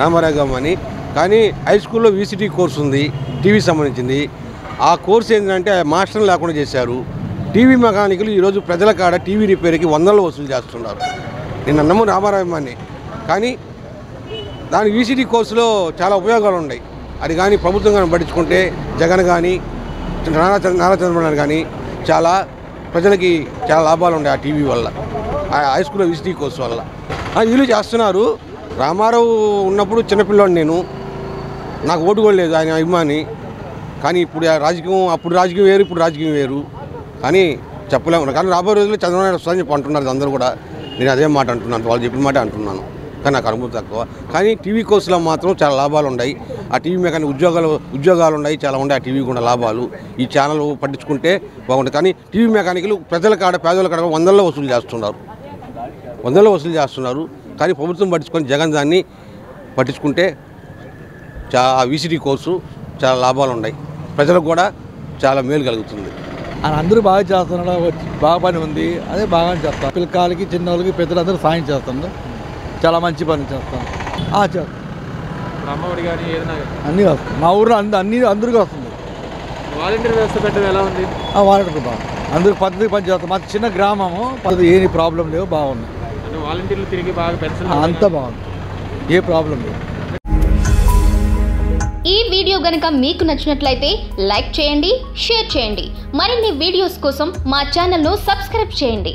రామారావు గారు అని. కానీ హై స్కూల్లో వీసీటీ కోర్స్ ఉంది టీవీ సంబంధించింది. ఆ కోర్స్ ఏంటంటే మాస్టర్లు లేకుండా చేశారు. టీవీ మెకానికలు ఈరోజు ప్రజల కాడ టీవీ రిపేర్కి వందలు వసూలు చేస్తున్నారు. నేను అన్నము రామారాయమాన్ని కానీ దాని వీసీటీ కోర్సులో చాలా ఉపయోగాలు ఉన్నాయి. అది కానీ ప్రభుత్వం కానీ పట్టించుకుంటే జగన్ కానీ నారా చంద్ర- నారా చంద్రబాబు కానీ చాలా ప్రజలకి చాలా లాభాలు ఉన్నాయి ఆ టీవీ వల్ల. ఆ హై స్కూల్లో విసిటీ కోర్సు వల్ల. వీళ్ళు చేస్తున్నారు. రామారావు ఉన్నప్పుడు చిన్నపిల్లోడు నేను. నాకు ఓటు కూడా లేదు ఆయన అభిమాని. కానీ ఇప్పుడు ఆ రాజకీయం అప్పుడు రాజకీయం వేరు ఇప్పుడు రాజకీయం వేరు. కానీ చెప్పలేము. కానీ రాబోయే రోజుల్లో చంద్రబాబు నాయుడు వస్తుందని చెప్పి అంటున్నారు అందరూ కూడా. నేను అదే మాట అంటున్నాను వాళ్ళు చెప్పిన మాట అంటున్నాను. కానీ నాకు అనుభూతి తక్కువ. కానీ టీవీ కోర్సులో మాత్రం చాలా లాభాలు ఉన్నాయి. ఆ టీవీ మెకానిక్ ఉద్యోగాలు ఉద్యోగాలు ఉన్నాయి చాలా ఉన్నాయి. ఆ టీవీ కూడా లాభాలు. ఈ ఛానల్ పట్టించుకుంటే బాగుంటుంది. కానీ టీవీ మెకానికలు ప్రజల కాడ పేదల కాడ వందల్లో వసూలు చేస్తున్నారు. వందల్లో వసూలు చేస్తున్నారు. కానీ ప్రభుత్వం పట్టించుకొని జగన్ దాన్ని పట్టించుకుంటే చా విసిటీ కోర్సు చాలా లాభాలు ఉన్నాయి. ప్రజలకు కూడా చాలా మేలు కలుగుతుంది. అని అందరూ బాగా చేస్తున్నారు? వచ్చి బాగా పని ఉంది. అదే బాగా చేస్తాం పిల్లకాయలకి చిన్నోళ్ళకి పెద్దలందరూ సాయం చేస్తున్నారు. చాలా మంచి పని చేస్తాం ఆ, చేస్తాం ఇప్పుడు అమ్మఒడి కానీ ఏదైనా కానీ. అన్నీ వస్తాయి మా ఊర్లో అంద అన్ని అందరికీ వస్తుంది వాలంటీర్ వ్యవస్థ పెట్టడం ఎలా ఉంది? ఆ వాడటం బాగా అందరికి పద్ధతికి పని చేస్తాం మాది చిన్న గ్రామము. పద్ధతి ఏమి ప్రాబ్లం లేవు. బాగున్నాయి. అంటే వాలంటీర్లు తిరిగి బాగా పెన్షన్ ఆ, అంతా బాగుంది. ఏ ప్రాబ్లం లేదు. ఈ వీడియో గనుక మీకు నచ్చినట్లయితే లైక్ చేయండి షేర్ చేయండి. మరిన్ని వీడియోస్ కోసం మా ఛానల్ను సబ్స్క్రైబ్ చేయండి.